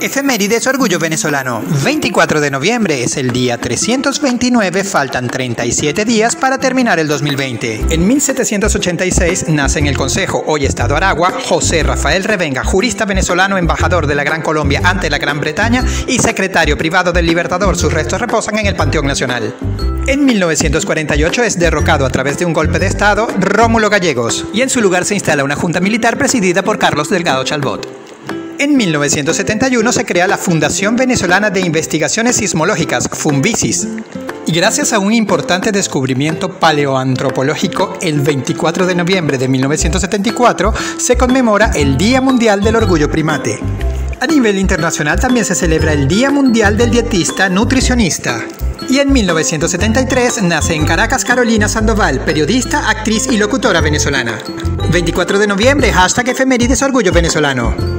Efemérides Orgullo Venezolano. 24 de noviembre es el día 329, faltan 37 días para terminar el 2020. En 1786 nace en el Consejo, hoy Estado Aragua, José Rafael Revenga, jurista venezolano, embajador de la Gran Colombia ante la Gran Bretaña y secretario privado del Libertador. Sus restos reposan en el Panteón Nacional. En 1948 es derrocado a través de un golpe de Estado Rómulo Gallegos y en su lugar se instala una junta militar presidida por Carlos Delgado Chalbot. En 1971 se crea la Fundación Venezolana de Investigaciones Sismológicas, FUNVISIS. Y gracias a un importante descubrimiento paleoantropológico, el 24 de noviembre de 1974 se conmemora el Día Mundial del Orgullo Primate. A nivel internacional también se celebra el Día Mundial del Dietista Nutricionista. Y en 1973 nace en Caracas Carolina Sandoval, periodista, actriz y locutora venezolana. 24 de noviembre, hashtag efemérides orgullo venezolano.